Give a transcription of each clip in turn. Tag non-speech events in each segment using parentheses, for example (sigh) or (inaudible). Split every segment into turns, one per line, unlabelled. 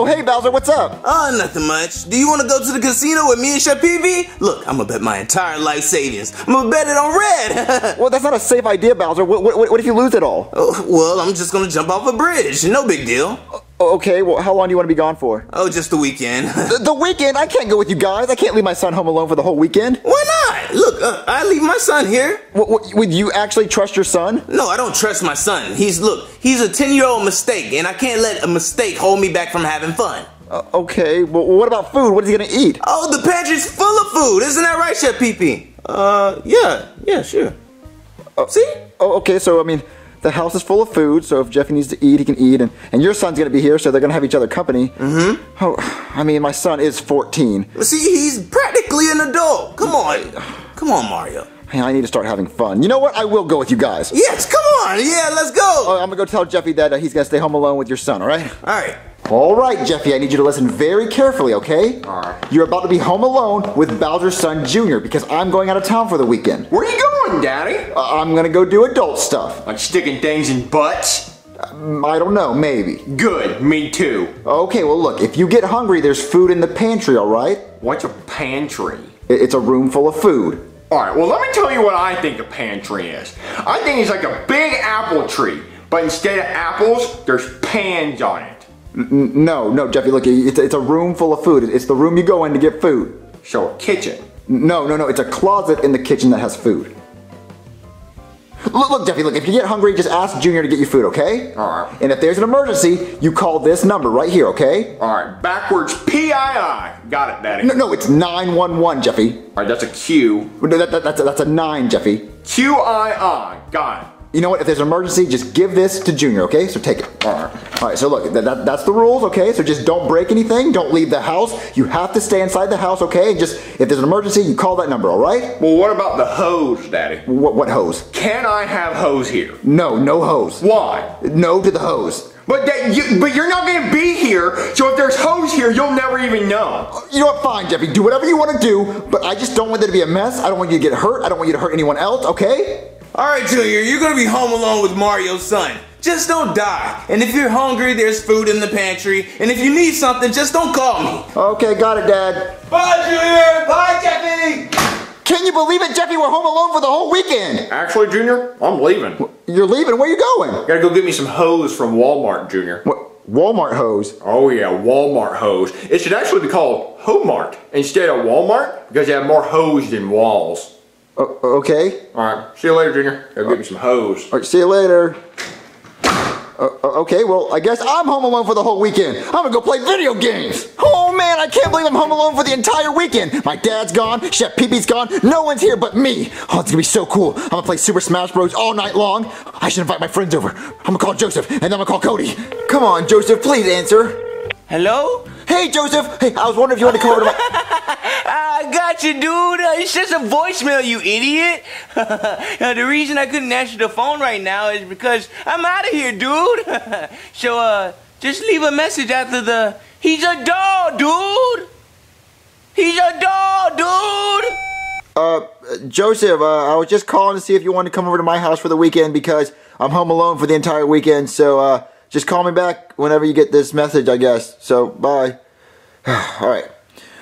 Oh, hey, Bowser, what's up?
Oh, nothing much. Do you want to go to the casino with me and Chef Pee-Pee? Look, I'm gonna bet my entire life savings. I'm gonna bet it on red. (laughs)
Well, that's not a safe idea, Bowser. What, what, what if you lose it all?
oh, well, I'm just gonna jump off a bridge. No big deal.
Okay, well, how long do you want to be gone for?
Oh, just the weekend. (laughs)
The, the weekend? I can't go with you guys. I can't leave my son home alone for the whole weekend.
Why not? Look, uh, I leave my son here.
What, what, would you actually trust your son?
No, I don't trust my son. He's look, he's a 10 year old mistake, and I can't let a mistake hold me back from having fun.
Uh, okay, well, what about food? What is he gonna eat?
Oh, the pantry's full of food, isn't that right, Chef Pee-Pee? Uh, yeah, yeah, sure. See?
Oh, okay, so I mean, the house is full of food, so if Jeffy needs to eat, he can eat, and, and your son's gonna be here, so they're gonna have each other company. Mm-hmm. Oh, I mean, my son is 14.
See, he's practically an adult. Come on, come on, Mario.
Hey, I need to start having fun. You know what? I will go with you guys.
Yes, come on, yeah, let's go.
Oh, I'm gonna go tell Jeffy that uh, he's gonna stay home alone with your son, all right?
All right.
All right, Jeffy, I need you to listen very carefully, okay?
All right.
You're about to be home alone with Bowser's son, Junior, because I'm going out of town for the weekend.
Where are you going, Daddy?
Uh, I'm gonna go do adult stuff.
Like sticking things in butts?
Mm, I don't know, maybe.
Good, me too.
Okay, well, look, if you get hungry, there's food in the pantry, all right?
What's a pantry?
It's a room full of food.
Alright, well let me tell you what I think a pantry is. I think it's like a big apple tree, but instead of apples, there's pans on it.
N- No, no, Jeffy, look, it's, it's a room full of food. It's the room you go in to get food.
So a kitchen.
No, no, no, it's a closet in the kitchen that has food. Look, look, Jeffy, look, if you get hungry, just ask Junior to get you food, okay?
Alright.
And if there's an emergency, you call this number right here, okay?
Alright, backwards PII. Got it, Daddy.
No, no, it's 911, Jeffy.
Alright, that's a Q.
No, that, that, that's, a, that's a 9, Jeffy.
QII. Got it.
You know what? If there's an emergency, just give this to Junior, okay? So take it.
Alright.
All right, so look, that, that, that's the rules, okay? So just don't break anything, don't leave the house. You have to stay inside the house, okay? And just, if there's an emergency, you call that number, all right?
Well, what about the hose, Daddy?
What, what hose?
Can I have hose here?
No, no hose.
Why?
No to the hose.
But that you, but you're not gonna be here, so if there's hose here, you'll never even know.
You know what? Fine, Jeffy. Do whatever you want to do, but I just don't want there to be a mess. I don't want you to get hurt. I don't want you to hurt anyone else, okay?
All right, Junior, you're gonna be home alone with Mario's son. Just don't die. And if you're hungry, there's food in the pantry. And if you need something, just don't call me.
Okay, got it, Dad.
Bye, Junior. Bye, Jeffy.
Can you believe it, Jeffy? We're home alone for the whole weekend.
Actually, Junior, I'm leaving.
You're leaving. Where you going?
Gotta go get me some hose from Walmart, Junior.
What? Walmart hose.
Oh yeah, Walmart hose. It should actually be called Homart instead of Walmart because they have more hose than walls.
O- okay.
All right, see you later, Junior. Go get me some hose.
All right, see you later. Uh, okay, well, I guess I'm home alone for the whole weekend. I'm gonna go play video games. Oh man, I can't believe I'm home alone for the entire weekend. My dad's gone, Chef Pee-Pee's gone, no one's here but me. Oh, it's gonna be so cool. I'm gonna play Super Smash Bros. all night long. I should invite my friends over. I'm gonna call Joseph, and then I'm gonna call Cody. Come on, Joseph, please answer.
Hello?
Hey, Joseph. Hey, I was wondering if you wanted to come over to my. (laughs)
I got you, dude. Uh, It's just a voicemail, you idiot. Now, (laughs) the reason I couldn't answer the phone right now is because I'm out of here, dude. (laughs) so, uh, just leave a message after the. He's a dog, dude. He's a dog, dude.
Uh, Joseph, uh, I was just calling to see if you wanted to come over to my house for the weekend because I'm home alone for the entire weekend. So, uh, just call me back whenever you get this message, I guess. So, bye. (sighs) All right.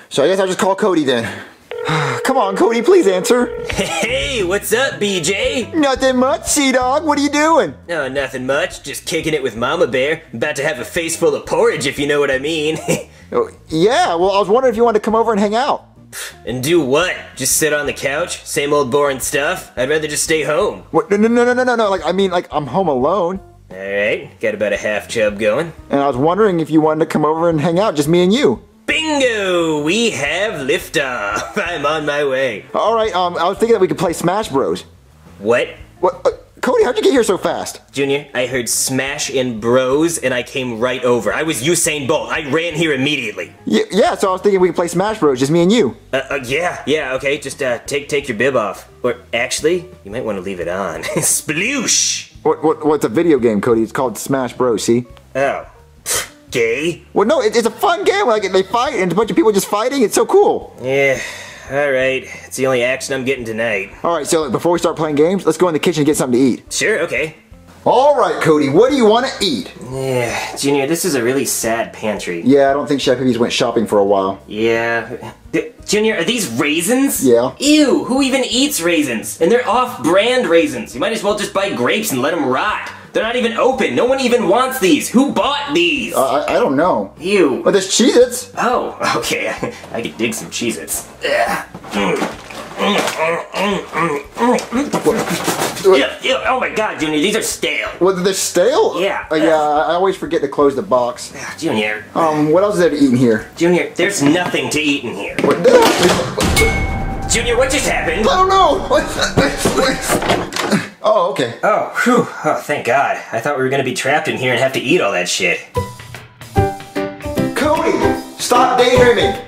So, I guess I'll just call Cody then. (sighs) Come on, Cody, please answer.
Hey, what's up, BJ?
Nothing much, Sea Dog. What are you doing?
Oh, nothing much. Just kicking it with Mama Bear. About to have a face full of porridge, if you know what I mean. (laughs)
Oh, yeah, well, I was wondering if you wanted to come over and hang out. (sighs)
and do what? Just sit on the couch? Same old boring stuff? I'd rather just stay home.
What? No, no, no, no, no, no, no. Like, I mean, like, I'm home alone.
Alright, got about a half chub going.
And I was wondering if you wanted to come over and hang out, just me and you.
Bingo! We have liftoff. (laughs) I'm on my way.
All right, um, I was thinking that we could play Smash Bros.
What?
What? Uh, Cody, how'd you get here so fast?
Junior, I heard smash and bros and I came right over. I was Usain Bolt. I ran here immediately.
Y- yeah, so I was thinking we could play Smash Bros. Just me and you.
Uh, uh, yeah, yeah, okay. Just uh, take take your bib off. Or actually, you might want to leave it on. (laughs) Sploosh!
What, what, what's a video game, Cody? It's called Smash Bros. See?
Oh, gay?
Well, no, it, it's a fun game. Like they fight, and a bunch of people just fighting. It's so cool.
Yeah. All right. It's the only action I'm getting tonight.
All right, so like, before we start playing games, let's go in the kitchen and get something to eat.
Sure. Okay.
All right, Cody, what do you want to eat?
Yeah, Junior, this is a really sad pantry.
Yeah, I don't think Chef Pee-Pee's went shopping for a while.
Yeah. D- Junior, are these raisins?
Yeah.
Ew, who even eats raisins? And they're off-brand raisins. You might as well just buy grapes and let them rot. They're not even open. No one even wants these. Who bought these?
Uh, I, I don't know.
Ew.
But there's Cheez-Its.
Oh, (laughs) okay. I could dig some Cheez-Its. Oh my god, Junior, these are stale.
Well, they're stale?
Yeah.
Uh, yeah, I always forget to close the box.
Junior,
Um, what else is there to eat in here?
Junior, there's nothing to eat in here.
What,
Junior, what just happened?
I don't know. (laughs) oh, okay.
Oh, whew. Oh, thank God. I thought we were gonna be trapped in here and have to eat all that shit.
Cody, stop daydreaming.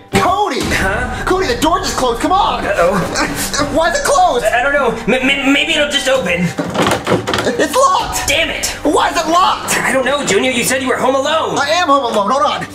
Cody!
Huh?
Cody, the door just closed. Come on.
Uh-oh. (laughs)
Why is it closed?
I don't know. M- maybe it'll just open.
It's locked.
Damn it.
Why is it locked?
I don't know, Junior. You said you were home alone.
I am home alone. Hold on.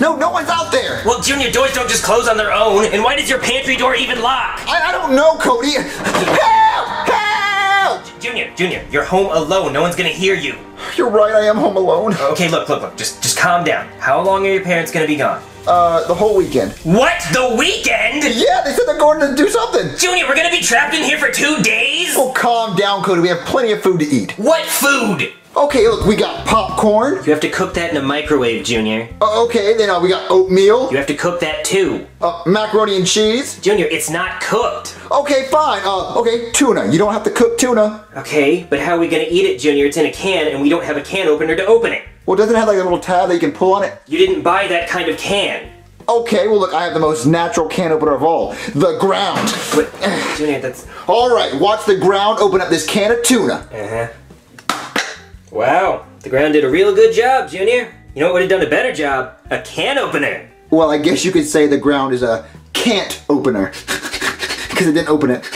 No, no one's out there.
Well, Junior, doors don't just close on their own. And why does your pantry door even lock?
I, I don't know, Cody. Help! Help!
Junior, Junior, you're home alone. No one's gonna hear you.
You're right. I am home alone.
Okay, look, look, look. Just, just calm down. How long are your parents gonna be gone?
Uh, the whole weekend.
What? The weekend?
Yeah, they said they're going to do something.
Junior, we're gonna be trapped in here for two days?
Oh, calm down, Cody. We have plenty of food to eat.
What food?
Okay, look, we got popcorn.
You have to cook that in a microwave, Junior.
Uh, okay, then uh, we got oatmeal,
You have to cook that too.
uh, macaroni and cheese.
Junior, it's not cooked.
Okay, fine. Uh, okay, tuna. You don't have to cook tuna.
Okay, but how are we gonna eat it, Junior? It's in a can and we don't have a can opener to open it.
Well, doesn't it have like a little tab that you can pull on it?
You didn't buy that kind of can.
Okay, well, look, I have the most natural can opener of all the ground.
What? Junior, that's.
All right, watch the ground open up this can of tuna.
Uh huh. Wow, the ground did a real good job, Junior. You know what would have done a better job? A can opener.
Well, I guess you could say the ground is a can't opener (laughs) because it didn't open it.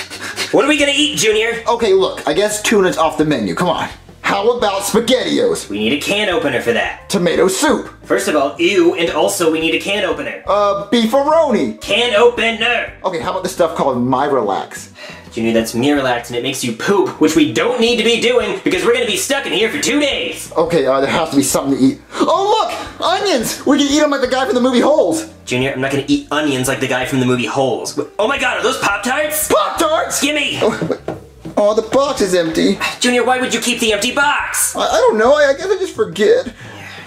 What are we gonna eat, Junior?
Okay, look, I guess tuna's off the menu. Come on. How about SpaghettiOs?
We need a can opener for that.
Tomato soup?
First of all, ew, and also we need a can opener.
Uh, beefaroni?
Can opener!
Okay, how about this stuff called My Relax?
Junior, that's Miralax and it makes you poop, which we don't need to be doing because we're gonna be stuck in here for two days.
Okay, uh, there has to be something to eat. Oh, look! Onions! We can eat them like the guy from the movie Holes.
Junior, I'm not gonna eat onions like the guy from the movie Holes. Oh my god, are those Pop Tarts?
Pop Tarts!
Gimme!
Oh, the box is empty.
Junior, why would you keep the empty box?
I, I don't know, I, I guess I just forget.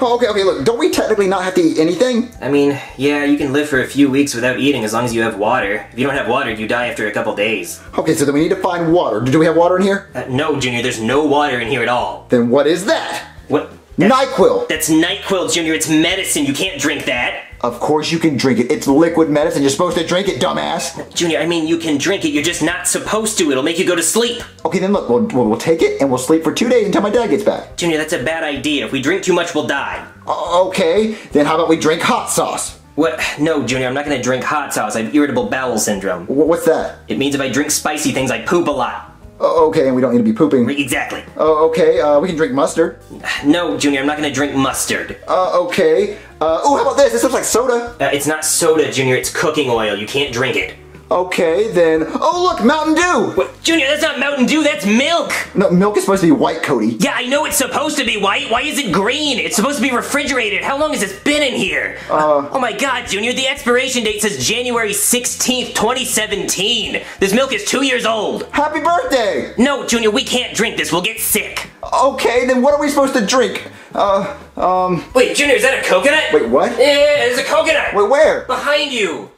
Oh, okay, okay, look, don't we technically not have to eat anything?
I mean, yeah, you can live for a few weeks without eating as long as you have water. If you don't have water, you die after a couple days.
Okay, so then we need to find water. Do we have water in here?
Uh, no, Junior, there's no water in here at all.
Then what is that?
What?
NyQuil.
That's NyQuil, Junior. It's medicine. You can't drink that.
Of course you can drink it. It's liquid medicine. You're supposed to drink it, dumbass.
Junior, I mean, you can drink it. You're just not supposed to. It'll make you go to sleep.
Okay, then look, we'll, we'll, we'll take it and we'll sleep for two days until my dad gets back.
Junior, that's a bad idea. If we drink too much, we'll die.
O- okay, then how about we drink hot sauce?
What? No, Junior, I'm not gonna drink hot sauce. I have irritable bowel syndrome.
Wh- What's that?
It means if I drink spicy things, I poop a lot.
Okay, and we don't need to be pooping.
Exactly.
Oh, okay, uh, we can drink mustard.
No, Junior, I'm not gonna drink mustard.
Uh, okay. Uh, oh, how about this? This looks like soda.
Uh, it's not soda, Junior. It's cooking oil. You can't drink it.
Okay, then. Oh, look, Mountain Dew.
What? Junior, that's not Mountain Dew. That's milk.
No, milk is supposed to be white, Cody.
Yeah, I know it's supposed to be white. Why is it green? It's supposed to be refrigerated. How long has this been in here?
Uh.
oh my god, Junior, the expiration date says January 16th, 2017. This milk is two years old.
Happy birthday.
No, Junior, we can't drink this. We'll get sick.
Okay, then what are we supposed to drink? Uh, um,
Wait, Junior, is that a coconut?
wait, what?
Yeah, there's a coconut.
Wait, where?
Behind you.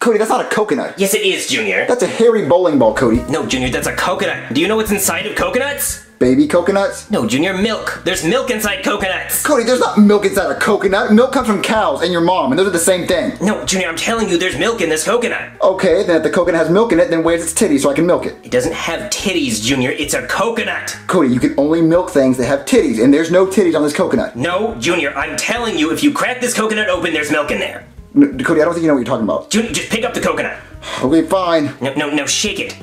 Cody, that's not a coconut.
Yes, it is, Junior.
That's a hairy bowling ball, Cody.
No, Junior, that's a coconut. Do you know what's inside of coconuts?
Baby coconuts?
No, Junior, milk. There's milk inside coconuts.
Cody, there's not milk inside a coconut. Milk comes from cows and your mom, and those are the same thing.
No, Junior, I'm telling you, there's milk in this coconut.
Okay, then if the coconut has milk in it, then where's its titty so I can milk it?
It doesn't have titties, Junior. It's a coconut.
Cody, you can only milk things that have titties, and there's no titties on this coconut.
No, Junior, I'm telling you, if you crack this coconut open, there's milk in there.
N- Cody, I don't think you know what you're talking about.
Junior, just pick up the coconut.
Okay, fine.
No, no, no, shake it.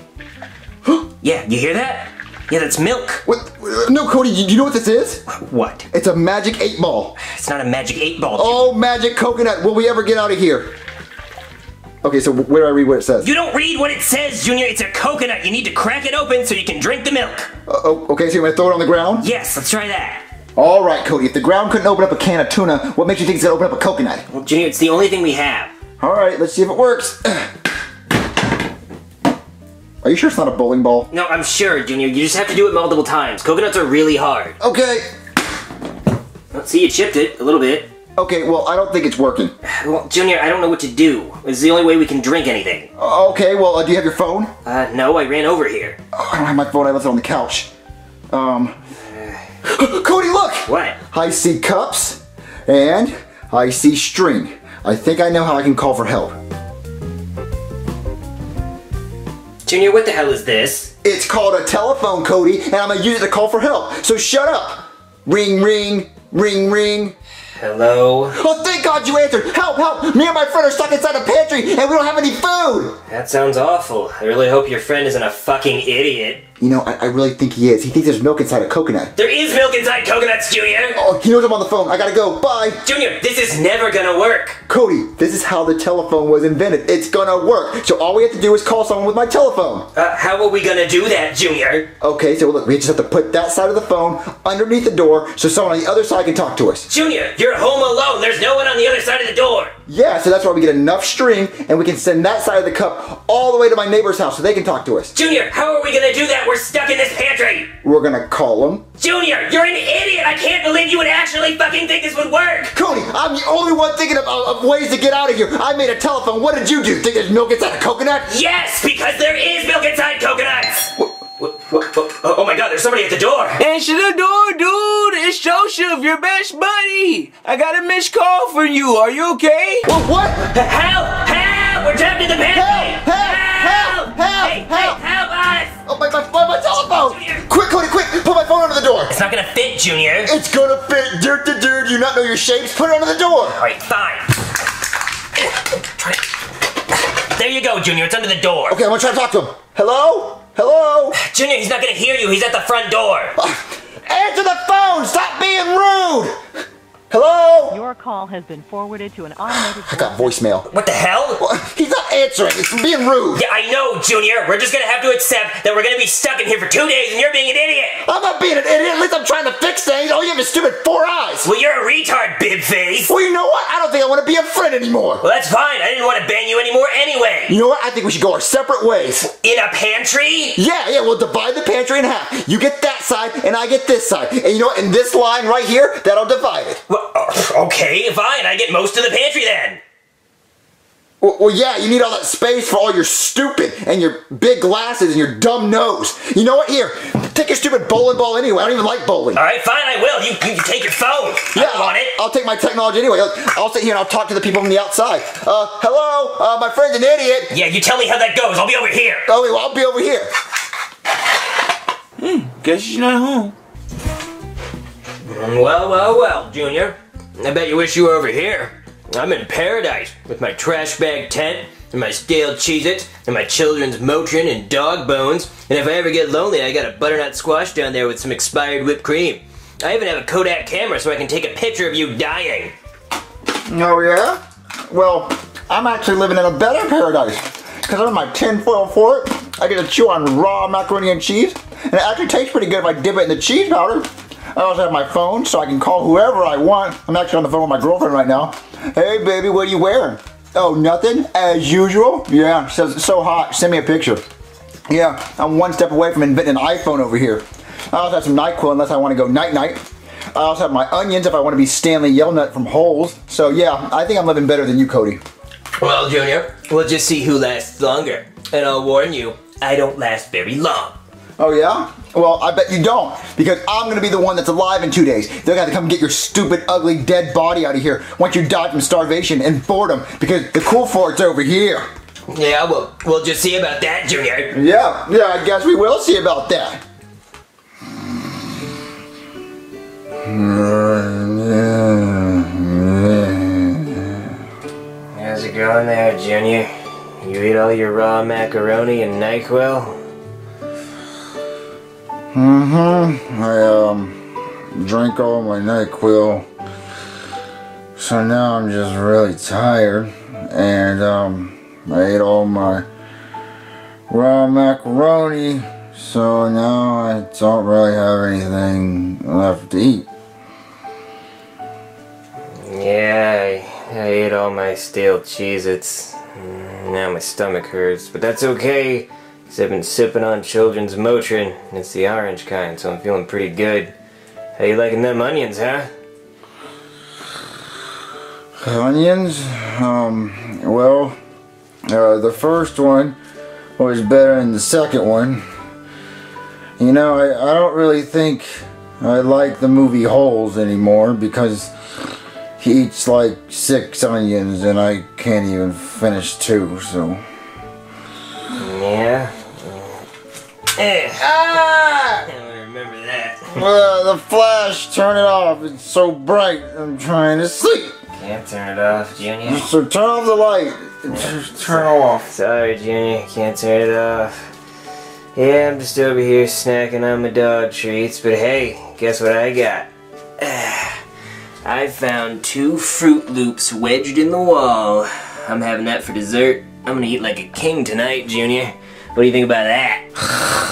yeah, you hear that? Yeah, that's milk.
What? No, Cody, you, you know what this is?
What?
It's a magic eight ball.
It's not a magic eight ball.
Oh, magic coconut. Will we ever get out of here? Okay, so where do I read what it says?
You don't read what it says, Junior. It's a coconut. You need to crack it open so you can drink the milk.
Uh, oh, okay, so you're gonna throw it on the ground?
Yes, let's try that.
All right, Cody. If the ground couldn't open up a can of tuna, what makes you think it's gonna open up a coconut?
Well, Junior, it's the only thing we have.
All right, let's see if it works. (clears throat) Are you sure it's not a bowling ball?
No, I'm sure, Junior. You just have to do it multiple times. Coconuts are really hard.
Okay.
Let's see, you chipped it a little bit.
Okay, well, I don't think it's working. (sighs)
Well, Junior, I don't know what to do. It's the only way we can drink anything.
Okay, well, uh, do you have your phone?
Uh, no, I ran over here.
Oh, I don't have my phone. I left it on the couch. Um. (gasps) Cody, look!
What?
I see cups and I see string. I think I know how I can call for help.
Junior, what the hell is this?
It's called a telephone, Cody, and I'm gonna use it to call for help. So shut up. Ring, ring, ring, ring.
Hello?
Oh, thank God you answered. Help, help. Me and my friend are stuck inside a pantry and we don't have any food.
That sounds awful. I really hope your friend isn't a fucking idiot.
You know, I, I really think he is. He thinks there's milk inside a coconut.
There is milk inside coconuts, Junior!
Oh, he knows I'm on the phone. I gotta go. Bye.
Junior, this is never gonna work.
Cody, this is how the telephone was invented. It's gonna work. So all we have to do is call someone with my telephone.
Uh, how are we gonna do that, Junior?
Okay, so look, we just have to put that side of the phone underneath the door so someone on the other side can talk to us.
Junior, you're home alone. There's no one on the other side of the door.
Yeah, so that's why we get enough string and we can send that side of the cup all the way to my neighbor's house so they can talk to us.
Junior, how are we gonna do that? We're stuck in this pantry.
We're gonna call them.
Junior, you're an idiot. I can't believe you would actually fucking think this would work.
Cody, I'm the only one thinking of, of, of ways to get out of here. I made a telephone. What did you do? Think there's milk inside a coconut?
Yes, because there is milk inside coconuts. What- what- what- oh, oh my god, there's somebody at the door.
Answer the door, dude! It's Joseph, your best buddy! I got a missed call from you, are you okay?
Wha- What?
Help! Help! We're trapped in the pantry!
Help! Help! Help!
Hey,
Help!
hey, help us!
Oh, my, my, my, my telephone!
Junior.
Quick, Cody, quick! Put my phone under the door!
It's not gonna fit, Junior.
It's gonna fit, dude, dude, dude. You not know your shapes? Put it under the door.
Alright, fine. There you go, Junior. It's under the door.
Okay, I'm gonna try to talk to him. Hello? Hello?
Junior, he's not gonna hear you. He's at the front door.
Ah, answer the phone! Stop being rude! Hello?
Your call has been forwarded to an automated
I got voicemail.
What the hell?
Well, He's not answering. It's being rude.
Yeah, I know, Junior. We're just gonna have to accept that we're gonna be stuck in here for two days and you're being an idiot.
I'm not being an idiot. At least I'm trying to fix things. All you have is stupid four eyes.
Well, you're a retard, bib face.
Well, you know what? I don't think I want to be a friend anymore.
Well, that's fine. I didn't want to bang you anymore anyway.
You know what? I think we should go our separate ways.
In a pantry?
Yeah, yeah, we'll divide the pantry in half. You get that side, and I get this side. And you know what? In this line right here, that'll divide it.
Well, uh, okay, fine. I get most of the pantry then.
Well, well, yeah, you need all that space for all your stupid and your big glasses and your dumb nose. You know what? Here, take your stupid bowling ball anyway. I don't even like bowling.
All right, fine. I will. You, you take your phone. I don't want it.
I'll take my technology anyway. I'll, I'll sit here and I'll talk to the people from the outside. Uh, hello, uh, my friend's an idiot.
Yeah, you tell me how that goes. I'll be over here.
Oh, well, I'll be over here.
Hmm, guess she's not home.
Well, well, well, Junior. I bet you wish you were over here. I'm in paradise with my trash bag tent and my stale Cheez-Its and my children's Motrin and dog bones. And if I ever get lonely, I got a butternut squash down there with some expired whipped cream. I even have a Kodak camera so I can take a picture of you dying.
Oh, yeah? Well, I'm actually living in a better paradise. Because I have my tinfoil fort, I get to chew on raw macaroni and cheese, and it actually tastes pretty good if I dip it in the cheese powder. I also have my phone so I can call whoever I want. I'm actually on the phone with my girlfriend right now. Hey, baby, what are you wearing? Oh, nothing? As usual? Yeah, says it's so hot. Send me a picture. Yeah, I'm one step away from inventing an iPhone over here. I also have some NyQuil unless I want to go night-night. I also have my onions if I want to be Stanley Yelnut from Holes. So yeah, I think I'm living better than you, Cody.
Well, Junior, we'll just see who lasts longer. And I'll warn you, I don't last very long.
Oh yeah? Well, I bet you don't, because I'm gonna be the one that's alive in two days. They're gonna come get your stupid, ugly, dead body out of here once you die from starvation and boredom, because the cool fort's over here.
Yeah, well, we'll just see about that, Junior.
Yeah, yeah, I guess we will see about that.
How's it going there, Junior? You eat all your raw macaroni and NyQuil?
Mm-hmm. I, um, drank all my NyQuil. So now I'm just really tired. And, um, I ate all my raw macaroni, so now I don't really have anything left to eat.
Yeah, I, I ate all my stale Cheez-Its. Mm, Now my stomach hurts, but that's okay. Cause I've been sipping on children's Motrin. It's the orange kind, so I'm feeling pretty good. How you liking them onions, huh?
Onions? Um, well, uh, the first one was better than the second one. You know, I, I don't really think I like the movie Holes anymore because he eats like six onions and I can't even finish two, so. Ah! (laughs)
I remember that.
Uh, the flash, turn it off. It's so bright. I'm trying to sleep.
Can't turn it off, Junior.
So turn off the light. Just turn off.
Sorry, Junior, can't turn it off. Yeah, I'm just over here snacking on my dog treats, but hey, guess what I got? (sighs) I found two Froot Loops wedged in the wall. I'm having that for dessert. I'm gonna eat like a king tonight, Junior. What do you think about that? (sighs) (laughs)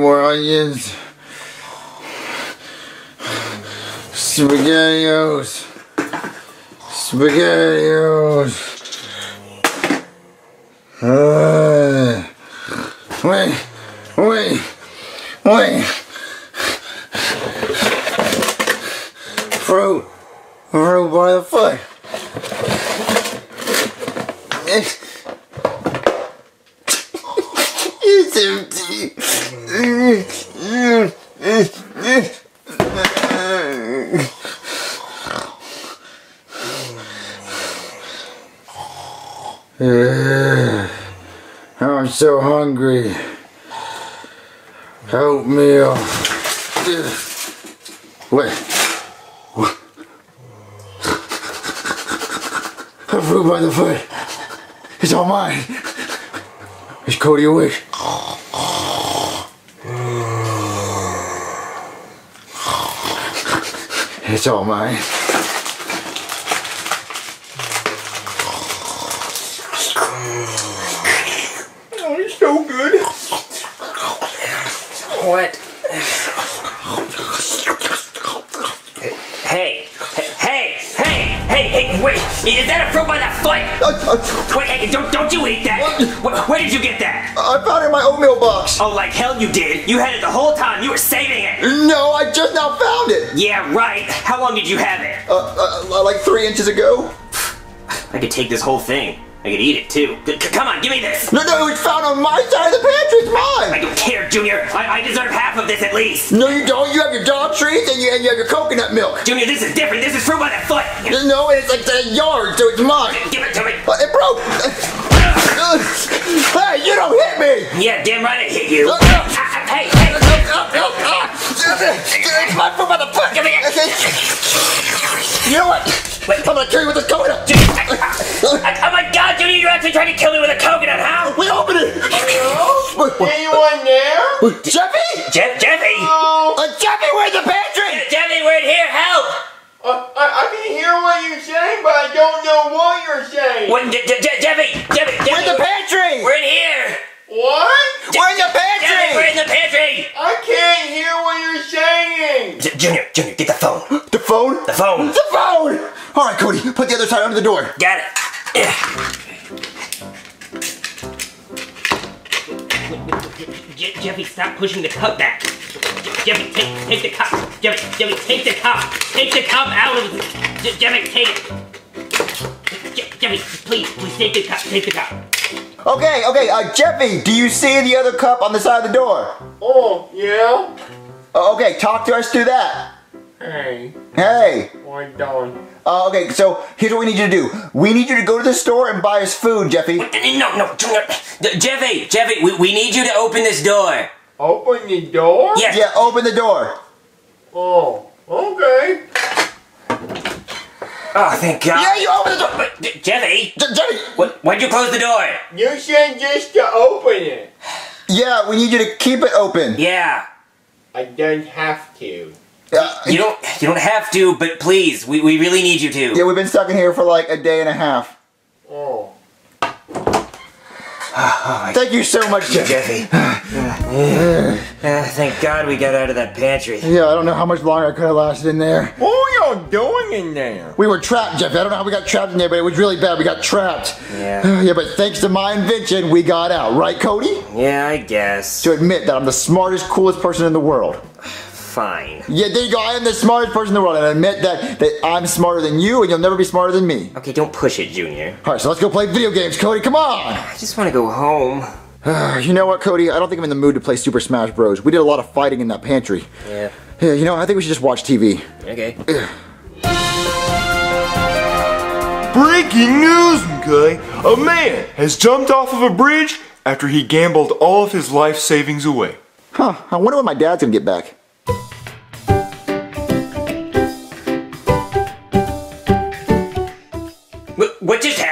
more onions. Spaghettios. Spaghettios. Uh, wait, wait, wait. Fruit. Fruit by the foot. It's empty. Mm. I'm so hungry. help Oatmeal. Wait. A fruit by the foot. It's all mine. It's Cody wish. It's all mine. Oh, it's so good.
What? Hey, hey, hey, hey, hey, wait! Is that a fruit by the foot?
I,
Wait, hey, don't, don't you eat that! Where, where did you get that?
I found it in my oatmeal box.
Oh, like hell you did! You had it the whole time. You were saving it.
No, I just now found it.
Yeah, right. How long did you have it?
Uh, uh, like three inches ago.
I could take this whole thing. I could eat it too. C- come on, give me this.
No, no, it was found on my side of the pantry. It's mine!
I don't care, Junior. I, I deserve half of this at least.
No, you don't. You have your dog treats and you, and you have your coconut milk.
Junior, this is different. This is fruit by the foot.
No, and it's like a yard, so it's mine.
Give it to me.
Uh, It broke. hey, you don't hit me.
Yeah, damn right I hit you.
Uh, uh.
Ah, ah, Hey, hey.
It's my foot by the foot.
Give me it.
You know what? I'm gonna kill you with this coconut.
Oh my god, Junior, you're actually trying to kill me with a coconut, huh?
We open it.
Anyone there?
Jeffy?
Je- Jeffy!
Oh,
Uh, Jeffy, where's the pantry?
Jeffy, we're in here, help!
uh, I, I can hear what you're saying, but I don't know what you're saying.
What, Je- Je- Je- Jeffy! Jeffy! Jeffy!
Where's the pantry?
We're in here!
What?
We're in the
Jeffy, we're
pantry.
in the pantry!
I can't hear what you're saying.
J- Junior, Junior, get the phone.
The phone?
The phone.
The phone! All right, Cody, put the other side under the door.
Got it. Yeah. Je- Jeffy, stop pushing the cup back. Jeffy, take, take the cup. Jeffy, Jeffy, take the cup. Take the cup out of the. Je- Jeffy, take it. Je- Jeffy, please, please take the cup. Take the cup.
Okay, okay, uh, Jeffy, do you see the other cup on the side of the door?
Oh, yeah?
Uh, okay, talk to us through that.
Hey,
Hey.
we're done.
Uh, okay, so here's what we need you to do. We need you to go to the store and buy us food, Jeffy.
No, no, Junior. Jeffy, Jeffy, we, we need you to open this door.
Open the door?
Yes.
Yeah, open the door.
Oh, okay.
Oh, thank God.
Yeah, you open the door.
But, J- Jeffy,
J- Jeffy.
what, why'd you close the door?
You said just to open it.
Yeah, we need you to keep it open.
Yeah.
I don't have to.
Uh,
You don't you don't have to, but please, we, we really need you to.
yeah, we've been stuck in here for like a day and a half.
Oh. (sighs)
Thank you so much, Jeffy.
Jeffy. (sighs) Uh, thank God we got out of that pantry.
Yeah, I don't know how much longer I could have lasted in there.
What were y'all doing in there?
We were trapped, Jeffy. I don't know how we got trapped in there, but it was really bad. We got trapped.
Yeah. (sighs)
Yeah, but thanks to my invention, we got out. Right, Cody?
Yeah, I guess.
To admit that I'm the smartest, coolest person in the world.
Fine.
Yeah, there you go. I am the smartest person in the world, and I admit that, that I'm smarter than you, and you'll never be smarter than me.
Okay, don't push it, Junior.
All right, so let's go play video games, Cody. Come on.
I just want to go home. (sighs)
You know what, Cody? I don't think I'm in the mood to play Super Smash Bros. We did a lot of fighting in that pantry.
Yeah.
Yeah, you know, I think we should just watch TV.
Okay.
Breaking news, okay? A man has jumped off of a bridge after he gambled all of his life savings away.
Huh, I wonder when my dad's gonna get back.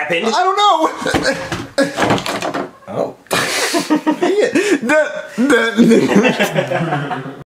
Happened?
I don't know.
Oh. (laughs)
the, the, (laughs)